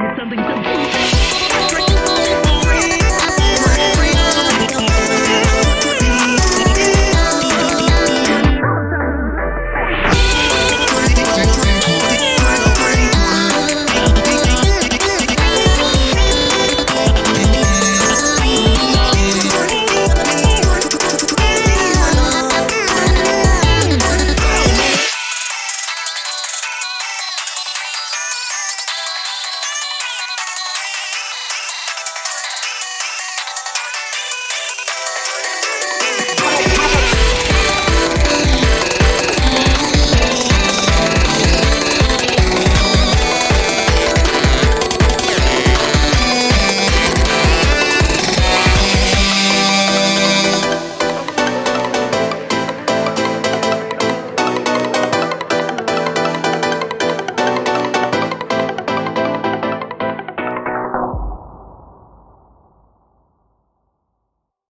Something, something.